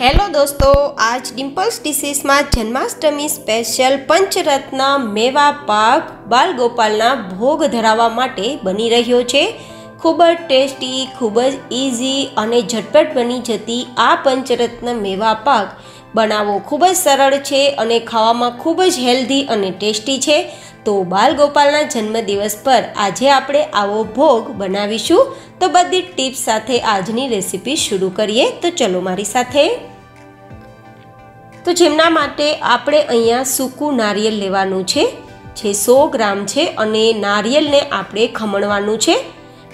Hello દોસ્તો, આજ ડિમ્પલ્સ ડિશીસમાં જન્માષ્ટમી સ્પેશિયલ પંચરત્ન મેવા પાક બાલગોપાલના ભોગ ધરાવવા માટે બની રહ્યો છે. ખૂબ જ ટેસ્ટી, ખૂબ જ ઇઝી અને ઝટપટ બની જતી આ પંચરત્ન મેવા પાક બનાવવો ખૂબ જ સરળ છે અને ખાવામાં ખૂબ જ હેલ્ધી અને ટેસ્ટી છે. તો બાલગોપાલના જન્મદિવસ પર આજે આપણે આવો ભોગ બનાવીશું. તો બધી ટિપ્સ સાથે આજની રેસીપી શરૂ કરીએ. તો ચલો મારી સાથે. તો જેમના માટે આપણે અહીંયા સૂકું નારિયેલ લેવાનું છે, જે સો ગ્રામ છે અને નારિયેલને આપણે ખમણવાનું છે.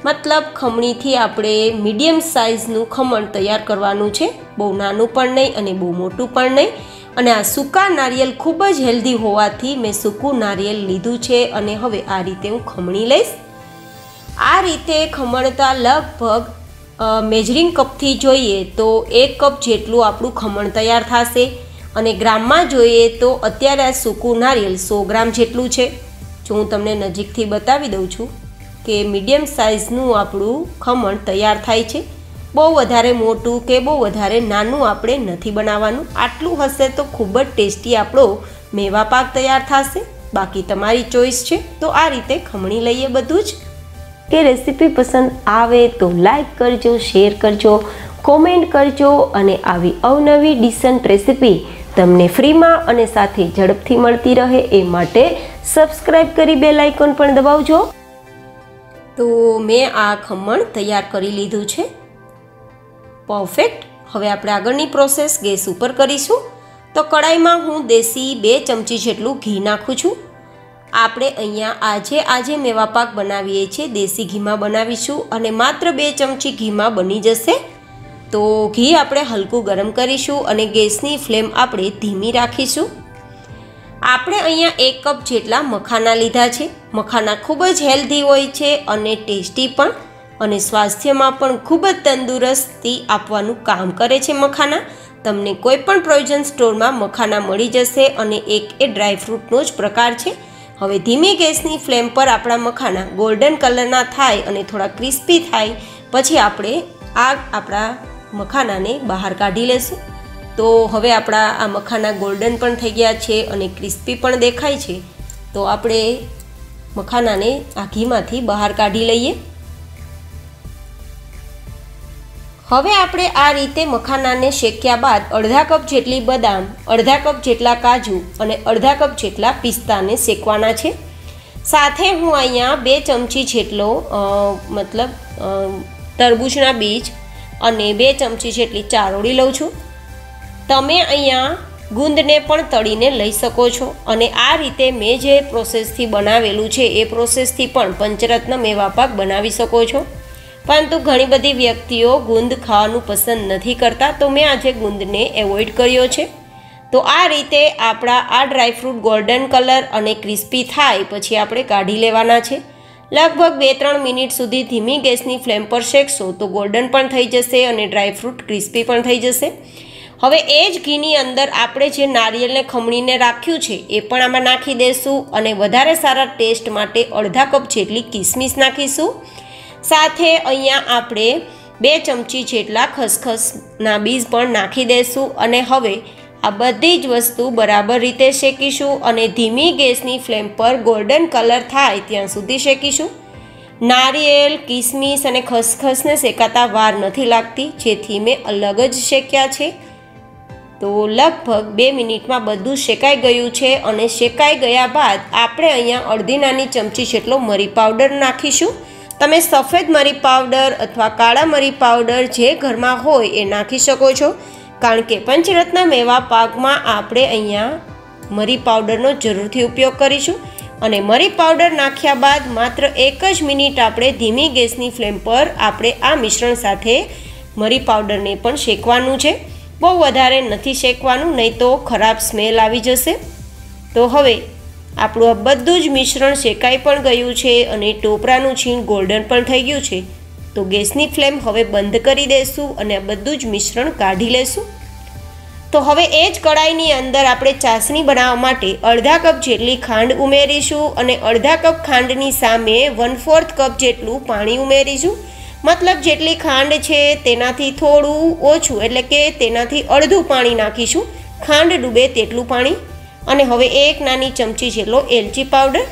મતલબ ખમણીથી આપણે મીડિયમ સાઇઝનું ખમણ તૈયાર કરવાનું છે. બહુ નાનું પણ નહીં અને બહુ મોટું પણ નહીં. અને આ સૂકા નારિયેલ ખૂબ જ હેલ્ધી હોવાથી મેં સૂકું નારિયેલ લીધું છે અને હવે આ રીતે હું ખમણી લઈશ. આ રીતે ખમણતા લગભગ મેજરિંગ કપથી જોઈએ તો એક કપ જેટલું આપણું ખમણ તૈયાર થશે. અને ગ્રામમાં જોઈએ તો અત્યારે આ સૂકું નારિયેલ સો ગ્રામ જેટલું છે. જો હું તમને નજીકથી બતાવી દઉં છું કે મીડિયમ સાઇઝનું આપણું ખમણ તૈયાર થાય છે. બહુ વધારે મોટું કે બહુ વધારે નાનું આપણે નથી બનાવવાનું. આટલું હશે તો ખૂબ જ ટેસ્ટી આપણો મેવા પાક તૈયાર થશે. બાકી તમારી ચોઈસ છે તો આ રીતે ખમણી લઈએ બધું જ. કે રેસીપી પસંદ આવે તો લાઈક કરજો, શેર કરજો, કોમેન્ટ કરજો અને આવી અવનવી ડિસન્ટ રેસીપી તમને ફ્રીમાં અને સાથે ઝડપથી મળતી રહે એ માટે સબસ્ક્રાઈબ કરી બે લાઇકોન પણ દબાવજો. તો મેં આ ખમણ તૈયાર કરી લીધું છે. પરફેક્ટ હવે આપણે આગળની પ્રોસેસ ગેસ ઉપર કરીશું. તો કડાઈમાં હું દેશી બે ચમચી જેટલું ઘી નાખું છું. આપણે અહીંયા આજે આજે મેવા પાક બનાવીએ છીએ. દેશી ઘીમાં બનાવીશું અને માત્ર બે ચમચી ઘીમાં બની જશે. તો ઘી આપણે હલકું ગરમ કરીશું અને ગેસની ફ્લેમ આપણે ધીમી રાખીશું. આપણે અહીંયા એક કપ જેટલા મખાના લીધા છે. મખાના ખૂબ જ હેલ્ધી હોય છે અને ટેસ્ટી પણ અને સ્વાસ્થ્યમાં પણ ખૂબ જ તંદુરસ્તી આપવાનું કામ કરે છે મખાના. તમને કોઈ પણ પ્રોવિઝન સ્ટોરમાં મખાના મળી જશે અને એક એ ડ્રાયફ્રૂટનો જ પ્રકાર છે. હવે ધીમી ગેસની ફ્લેમ પર આપણા મખાના ગોલ્ડન કલરના થાય અને થોડા ક્રિસ્પી થાય. પછી આપણે આ આપણા મખાનાને બહાર કાઢી લેશું. તો હવે આપણા આ મખાના ગોલ્ડન પણ થઈ ગયા છે અને ક્રિસ્પી પણ દેખાય છે. તો આપણે મખાનાને આ ઘીમાંથી બહાર કાઢી લઈએ. હવે આપણે આ રીતે મખાનાને શેક્યા બાદ અડધા કપ જેટલી બદામ, અડધા કપ જેટલા કાજુ અને અડધા કપ જેટલા પિસ્તાને શેકવાના છે. સાથે હું અહીંયા બે ચમચી જેટલો મતલબ તરબૂચના બીજ અને બે ચમચી જેટલી ચારોળી લઉં છું. તમે અહીંયા ગુંદને પણ તળીને લઈ શકો છો અને આ રીતે મેં જે પ્રોસેસથી બનાવેલું છે એ પ્રોસેસથી પણ પંચરત્ન મેવા પાક બનાવી શકો છો. પરંતુ ઘણી બધી વ્યક્તિઓ ગુંદ ખાવાનું પસંદ નથી કરતા, તો મેં આજે ગુંદને એવોઇડ કર્યો છે. તો આ રીતે આપણા આ ડ્રાયફ્રૂટ ગોલ્ડન કલર અને ક્રિસ્પી થાય, પછી આપણે કાઢી લેવાના છે. લગભગ બે ત્રણ મિનિટ સુધી ધીમી ગેસની ફ્લેમ પર શેકશો તો ગોલ્ડન પણ થઈ જશે અને ડ્રાયફ્રૂટ ક્રિસ્પી પણ થઈ જશે. હવે એ જ ઘીની અંદર આપણે જે નારિયેળને ખમણીને રાખ્યું છે એ પણ આમાં નાખી દઈશું અને વધારે સારા ટેસ્ટ માટે અડધા કપ જેટલી કિસમિસ નાખીશું. સાથે અહીંયા આપણે બે ચમચી જેટલા ખસખસના બીજ પણ નાખી દઈશું અને હવે આ બધી જ વસ્તુ બરાબર રીતે શેકીશું અને ધીમી ગેસની ફ્લેમ પર ગોલ્ડન કલર થાય ત્યાં સુધી શેકીશું. નારિયેલ, કિસમિસ અને ખસખસને શેકાતા વાર નથી લાગતી, જેથી મેં અલગ જ શેક્યા છે. તો લગભગ બે મિનિટમાં બધું શેકાઈ ગયું છે અને શેકાઈ ગયા બાદ આપણે અહીંયા અડધી નાની ચમચી જેટલો મરી પાવડર નાખીશું. તમે સફેદ મરી પાવડર અથવા કાળા મરી પાવડર જે ઘરમાં હોય એ નાખી શકો છો. કારણ કે પંચરત્ન મેવા પાકમાં આપણે અહીંયા મરી પાવડરનો જરૂરથી ઉપયોગ કરીશું. અને મરી પાવડર નાખ્યા બાદ માત્ર એક જ મિનિટ આપણે ધીમી ગેસની ફ્લેમ પર આપણે આ મિશ્રણ સાથે મરી પાવડરને પણ શેકવાનું છે. બહુ વધારે નથી શેકવાનું, નહીં તો ખરાબ સ્મેલ આવી જશે. તો હવે આપણું આ બધું જ મિશ્રણ શેકાઈ પણ ગયું છે અને ટોપરાનું છીણ ગોલ્ડન પણ થઈ ગયું છે. તો ગેસની ફ્લેમ હવે બંધ કરી દઈશું અને બધું જ મિશ્રણ કાઢી લેશું. તો હવે એ જ કડાઈની અંદર આપણે ચાસણી બનાવવા માટે અડધા કપ જેટલી ખાંડ ઉમેરીશું અને અડધા કપ ખાંડની સામે વન ફોર્થ કપ જેટલું પાણી ઉમેરીશું. મતલબ જેટલી ખાંડ છે તેનાથી થોડું ઓછું, એટલે કે તેનાથી અડધું પાણી નાખીશું. ખાંડ ડૂબે તેટલું પાણી. અને હવે એક નાની ચમચી જેટલો એલચી પાવડર.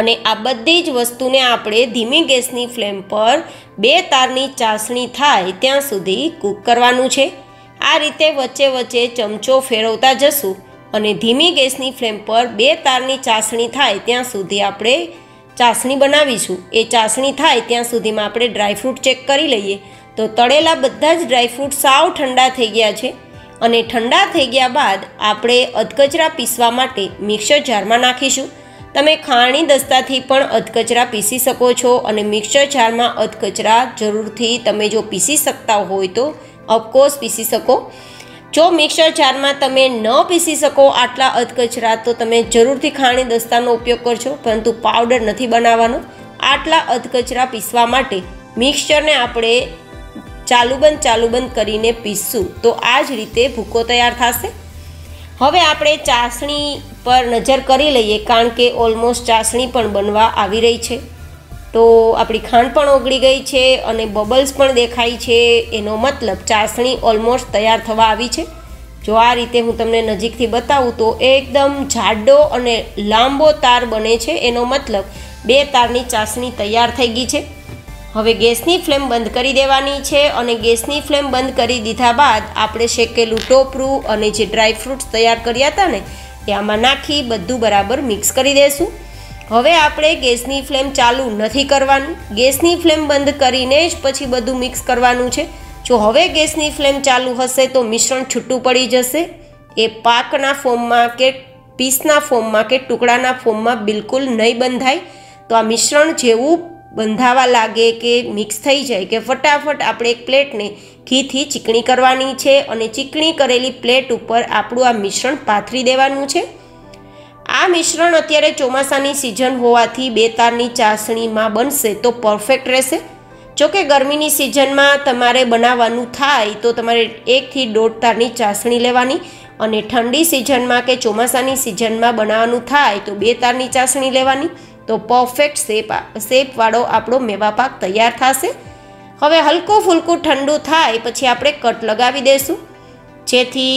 અને આ બધી જ વસ્તુને આપણે ધીમી ગેસની ફ્લેમ પર બે તારની ચાસણી થાય ત્યાં સુધી કૂક કરવાનું છે. આ રીતે વચ્ચે વચ્ચે ચમચો ફેરવતા જશું અને ધીમી ગેસની ફ્લેમ પર બે તારની ચાસણી થાય ત્યાં સુધી આપણે ચાસણી બનાવીશું. એ ચાસણી થાય ત્યાં સુધીમાં આપણે ડ્રાયફ્રૂટ ચેક કરી લઈએ. તો તળેલા બધા જ ડ્રાયફ્રૂટ સાવ ઠંડા થઈ ગયા છે અને ઠંડા થઈ ગયા બાદ આપણે અધકચરા પીસવા માટે મિક્સર જારમાં નાખીશું. તમે ખાણી દસ્તાથી પણ અધકચરા પીસી શકો છો અને મિક્સર જારમાં અધકચરા જરૂરથી તમે જો પીસી શકતા હોય તો ઓફકોર્સ પીસી શકો. જો મિક્સર જારમાં તમે ન પીસી શકો આટલા અધકચરા, તો તમે જરૂરથી ખાણી દસ્તાનો ઉપયોગ કરશો પરંતુ પાવડર નથી બનાવવાનો. આટલા અધકચરા પીસવા માટે મિક્સરને આપણે ચાલુબંધ ચાલુબંધ કરીને પીસશું. તો આ જ રીતે ભૂકો તૈયાર થશે. હવે આપણે ચાસણી પર નજર કરી લઈએ, કારણ કે ઓલમોસ્ટ ચાસણી પણ બનવા આવી રહી છે. તો આપણી ખાંડ પણ ઓગળી ગઈ છે અને બબલ્સ પણ દેખાય છે. એનો મતલબ ચાસણી ઓલમોસ્ટ તૈયાર થવા આવી છે. જો આ રીતે હું તમને નજીકથી બતાવું તો એકદમ જાડો અને લાંબો તાર બને છે. એનો મતલબ બે તારની ચાસણી તૈયાર થઈ ગઈ છે. હવે ગેસની ફ્લેમ બંધ કરી દેવાની છે અને ગેસની ફ્લેમ બંધ કરી દીધા બાદ આપણે શેકેલું ટોપરું અને જે ડ્રાયફ્રૂટ્સ તૈયાર કર્યા હતા ને એ આમાં નાખી બધું બરાબર મિક્સ કરી દઈશું હવે આપણે ગેસની ફ્લેમ ચાલુ નથી કરવાનું. ગેસની ફ્લેમ બંધ કરીને જ પછી બધું મિક્સ કરવાનું છે. જો હવે ગેસની ફ્લેમ ચાલુ હશે તો મિશ્રણ છૂટું પડી જશે. એ પાકના ફોર્મમાં કે પીસના ફોર્મમાં કે ટુકડાના ફોર્મમાં બિલકુલ નહીં બંધાય. તો આ મિશ્રણ જેવું બંધાવા લાગે કે મિક્સ થઈ જાય કે ફટાફટ આપણે એક પ્લેટને ઘીથી ચીકણી કરવાની છે અને ચીકણી કરેલી પ્લેટ ઉપર આપણું આ મિશ્રણ પાથરી દેવાનું છે. આ મિશ્રણ અત્યારે ચોમાસાની સિઝન હોવાથી બે તારની ચાસણીમાં બનશે તો પરફેક્ટ રહેશે. જોકે ગરમીની સિઝનમાં તમારે બનાવવાનું થાય તો તમારે એકથી દોઢ તારની ચાસણી લેવાની અને ઠંડી સિઝનમાં કે ચોમાસાની સિઝનમાં બનાવવાનું થાય તો બે તારની ચાસણી લેવાની. તો પરફેક્ટ શેપ શેપવાળો આપણો મેવા પાક તૈયાર થશે. હવે હલકું ફૂલકું ઠંડુ થાય પછી આપણે કટ લગાવી દઈશું જેથી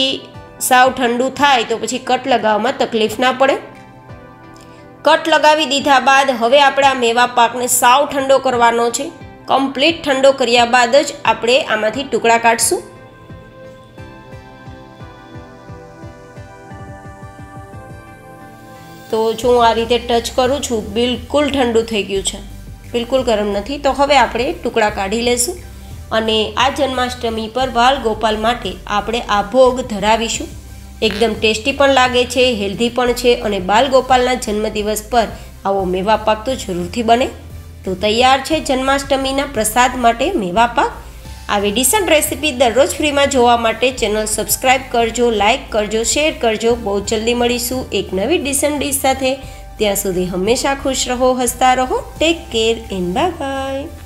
સાવ ઠંડુ થાય તો પછી કટ લગાવવામાં તકલીફ ના પડે. કટ લગાવી દીધા બાદ હવે આપણે આ મેવા પાકને સાવ ઠંડો કરવાનો છે. કમ્પ્લીટ ઠંડો કર્યા બાદ જ આપણે આમાંથી ટુકડા કાઢશું. તો જો હું આ રીતે ટચ કરું છું, બિલકુલ ઠંડુ થઈ ગયું છે. બિલકુલ ગરમ નથી. તો હવે આપણે ટુકડા કાઢી લેશું અને આ જન્માષ્ટમી પર બાલ ગોપાલ માટે આપણે આ ભોગ ધરાવીશું. એકદમ ટેસ્ટી પણ લાગે છે, હેલ્ધી પણ છે અને બાલ ગોપાલના જન્મદિવસ પર આવો મેવા પાક તો જરૂરથી બને. તો તૈયાર છે જન્માષ્ટમીના પ્રસાદ માટે મેવા પાક. આવી ડિસન્ટ રેસીપી દરરોજ ફ્રીમાં જોવા માટે ચેનલ સબસ્ક્રાઈબ કરજો, લાઇક કરજો, શેર કરજો. બહુ જલ્દી મળીશું એક નવી ડિસન્ટ ડીશ સાથે. ત્યાં સુધી હંમેશા ખુશ રહો, હસતા રહો. Take care and bye bye